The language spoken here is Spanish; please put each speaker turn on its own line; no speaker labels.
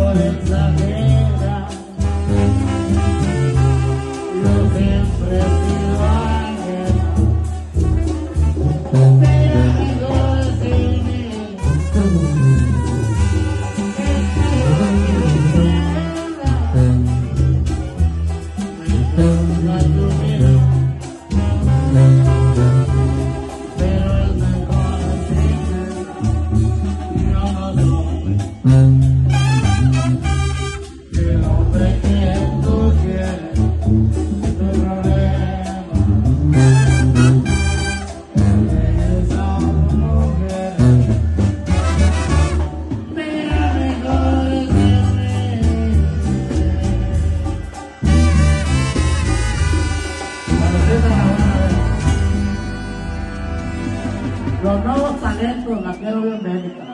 por exagera lo que siempre sido ángel. los nuevos talentos de la Unión Médica.